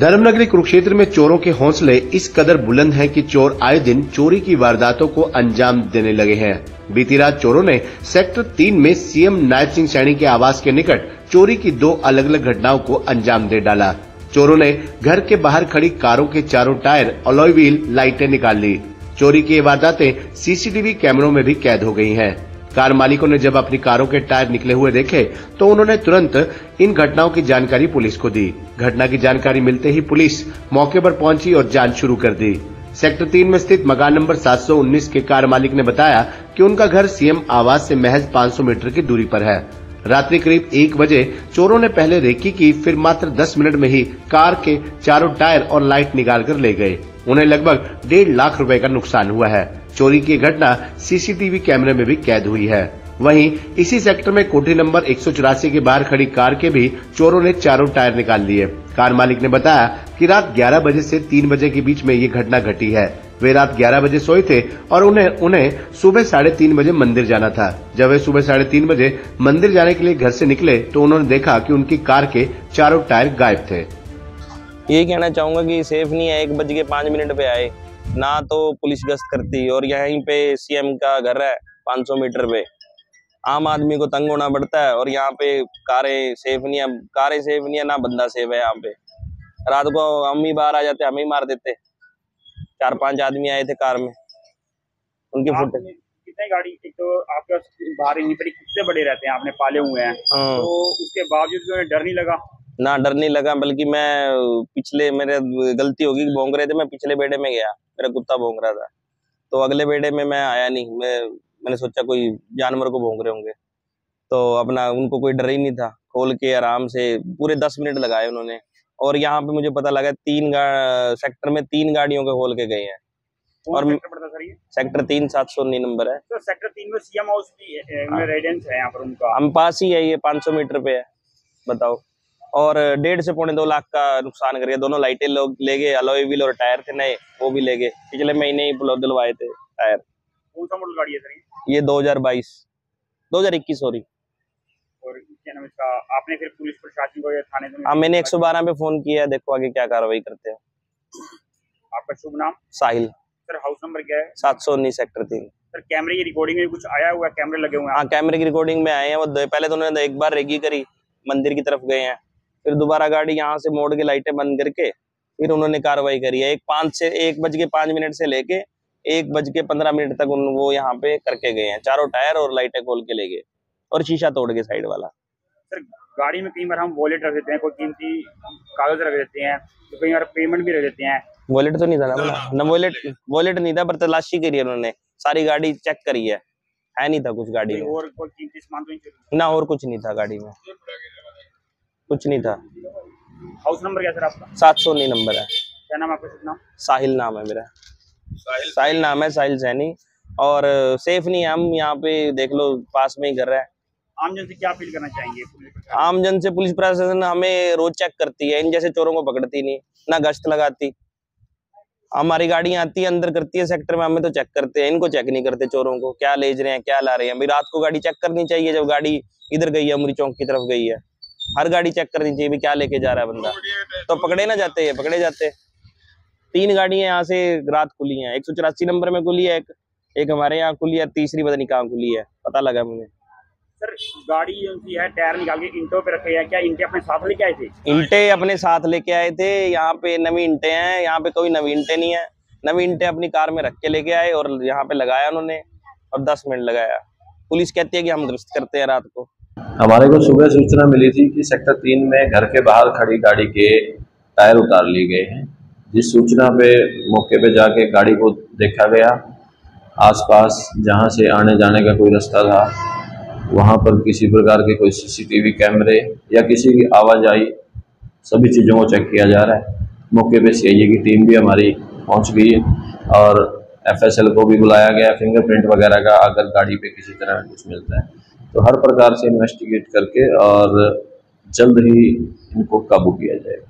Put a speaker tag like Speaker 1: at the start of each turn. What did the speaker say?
Speaker 1: धर्मनगरी कुरुक्षेत्र में चोरों के हौसले इस कदर बुलंद हैं कि चोर आए दिन चोरी की वारदातों को अंजाम देने लगे हैं। बीती रात चोरों ने सेक्टर तीन में सीएम नायब सिंह सैनी के आवास के निकट चोरी की दो अलग अलग घटनाओं को अंजाम दे डाला। चोरों ने घर के बाहर खड़ी कारों के चारों टायर, अलॉय व्हील, लाइटें निकाल ली। चोरी की वारदातें सीसीटीवी कैमरों में भी कैद हो गई हैं। कार मालिकों ने जब अपनी कारों के टायर निकले हुए देखे तो उन्होंने तुरंत इन घटनाओं की जानकारी पुलिस को दी। घटना की जानकारी मिलते ही पुलिस मौके पर पहुँची और जाँच शुरू कर दी। सेक्टर तीन में स्थित मकान नंबर 719 के कार मालिक ने बताया कि उनका घर सीएम आवास से महज 500 मीटर की दूरी पर है। रात्रि करीब एक बजे चोरों ने पहले रेकी की, फिर मात्र 10 मिनट में ही कार के चारों टायर और लाइट निकाल कर ले गए। उन्हें लगभग डेढ़ लाख रुपए का नुकसान हुआ है। चोरी की घटना सीसीटीवी कैमरे में भी कैद हुई है। वहीं इसी सेक्टर में कोठी नंबर एक सौ चौरासी के बाहर खड़ी कार के भी चोरों ने चारों टायर निकाल लिए। कार मालिक ने बताया कि रात 11 बजे से 3 बजे के बीच में ये घटना घटी है। वे रात 11 बजे सोए थे और उन्हें उन्हें सुबह साढ़े तीन बजे मंदिर जाना था। जब वे सुबह साढ़े तीन बजे मंदिर जाने के लिए घर से निकले तो उन्होंने देखा कि उनकी कार के चारों टायर गायब थे।
Speaker 2: ये कहना चाहूँगा कि सेफ़ नहीं है। एक बज के पाँच मिनट पे आए। ना तो पुलिस गश्त करती और यहीं पे सीएम का घर है 500 मीटर पे। आम आदमी को तंग होना पड़ता है और यहाँ पे कारें सेफ़ नहीं है। कारें सेफ़ नहीं है ना बंदा सेफ़ है यहाँ पे। रात को हम ही बाहर आ जाते हम ही मार देते। चार पाँच आदमी आए थे कार में। उनकी फुट
Speaker 3: कितने गाड़ी तो आपके बाहर इतनी बड़ी रहते हैं? आपने पाले हुए हैं।
Speaker 2: हाँ।
Speaker 3: तो उसके बावजूद भी उन्हें डर नहीं लगा?
Speaker 2: ना डर नहीं लगा बल्कि मैं पिछले मेरे गलती होगी भोंग रहे थे मैं पिछले बेड़े में गया। मेरा कुत्ता भोंग रहा था। तो अगले बेड़े में मैं आया नहीं। मैं मैंने सोचा कोई जानवर को भोंग रहे होंगे। तो अपना उनको कोई डर ही नहीं था। खोल के आराम से पूरे दस मिनट लगाए उन्होंने। और यहाँ पे मुझे पता लगा तीन सेक्टर में तीन गाड़ियों के खोल के गए हैं। और
Speaker 3: सेक्टर
Speaker 2: तीन सात सौ उन्नीस नंबर है।
Speaker 3: तो सेक्टर तीन में सीएम हाउस भी है में रेजिडेंस है यहाँ पर उनका।
Speaker 2: हम पास ही है ये पाँच सौ मीटर पे है। बताओ। और डेढ़ से पौने दो लाख का नुकसान कर गया दोनों लाइटें लोग ले गए अलॉय व्हील और टायर थे नए वो भी ले गए पिछले महीने ही दिलवाए थे टायर।
Speaker 3: कौन सा मॉडल गाड़ी है सर ये?
Speaker 2: ये 2022 2021 सॉरी।
Speaker 3: और क्या नाम इसका? आपने फिर पुलिस प्रशासन को या थाने में
Speaker 2: हाँ मैंने 112 पे फ़ोन किया है देखो आगे क्या कार्रवाई करते हैं।
Speaker 3: आपका शुभ नाम?
Speaker 2: साहिल।
Speaker 3: सर हाउस नंबर क्या है?
Speaker 2: सात सौ उन्नीस सेक्टर तीन।
Speaker 3: सर कैमरे की रिकॉर्डिंग में कुछ आया हुआ है? कैमरे लगे हुए हैं?
Speaker 2: हाँ कैमरे की रिकॉर्डिंग में आए हैं। वो पहले तो उन्होंने एक बार रेगी करी मंदिर की तरफ़ गए हैं। फिर दोबारा गाड़ी यहाँ से मोड़ के लाइटें बंद करके फिर उन्होंने कार्रवाई करी है। एक पाँच से एक बज के पाँच मिनट से लेके एक बज के पंद्रह मिनट तक उन वो यहाँ पे करके गए हैं। चारों टायर और लाइटें खोल के ले गए और शीशा तोड़ के साइड वाला।
Speaker 3: सर गाड़ी में कई बार हम वॉलेट रख देते हैं कोई कीमती कागज़ रख देते हैं तो कई बार पेमेंट भी रख देते हैं।
Speaker 2: वॉलेट तो नहीं था ना न वॉलेट वॉलेट नहीं था पर तलाशी करी है उन्होंने। सारी गाड़ी चेक करी है। है नहीं था कुछ गाड़ी में।
Speaker 3: और कोई कीमती सामान तो नहीं
Speaker 2: ना और कुछ नहीं था गाड़ी में। कुछ नहीं था।
Speaker 3: हाउस नंबर क्या सर आपका?
Speaker 2: सात सौ उन्नीस नंबर है।
Speaker 3: क्या नाम आपका? नाम
Speaker 2: साहिल नाम है मेरा। साहिल। साहिल नाम है साहिल सैनी। और सेफ़ नहीं है हम यहाँ पे देख लो पास में ही घर है।
Speaker 3: आम जन से क्या अपील करना चाहेंगे पुलिस प्रशासन?
Speaker 2: आम जन से पुलिस प्रशासन हमें रोज चेक करती है इन जैसे चोरों को पकड़ती नहीं ना गश्त लगाती। हमारी गाड़ी आती है अंदर करती है सेक्टर में हमें तो चेक करते हैं इनको चेक नहीं करते चोरों को क्या ले रहे हैं क्या ला रहे हैं। भाई रात को गाड़ी चेक करनी चाहिए जब गाड़ी इधर गई है अमरी चौक की तरफ़ गई है। हर गाड़ी चेक करनी चाहिए भी क्या लेके जा रहा है बंदा। तो पकड़े ना जाते हैं पकड़े जाते। तीन गाड़ियाँ यहाँ से रात खुली हैं। एक सौ चौरासी नंबर में खुली है एक एक हमारे यहाँ खुली है तीसरी पता नहीं कहाँ खुली है। पता लगा मुझे।
Speaker 3: सर गाड़ी जो है टायर निकाल के इंटों पे रखे हैं। क्या इनके अपने साथ लेके आए थे?
Speaker 2: इंटे अपने साथ लेके आए थे। यहाँ पे नवी इंटे हैं। यहाँ पे कोई नवी इंटे नहीं है। नवी इंटे अपनी कार में रख के लेके आए और यहाँ पे लगाया उन्होंने और दस मिनट लगाया। पुलिस कहती है कि हम गश्त करते हैं रात को।
Speaker 4: हमारे को सुबह सूचना मिली थी कि सेक्टर तीन में घर के बाहर खड़ी गाड़ी के टायर उतार लिए गए हैं। जिस सूचना पे मौके पे जाके गाड़ी को देखा गया, आसपास जहाँ से आने जाने का कोई रास्ता था, वहाँ पर किसी प्रकार के कोई सीसीटीवी कैमरे या किसी की आवाजाही, सभी चीज़ों को चेक किया जा रहा है। मौके पे सीआईए की टीम भी हमारी पहुँच गई है और एफएसएल को भी बुलाया गया, फिंगरप्रिंट वगैरह का अगर गाड़ी पे किसी तरह कुछ मिलता है। तो हर प्रकार से इन्वेस्टिगेट करके और जल्द ही इनको काबू किया जाएगा।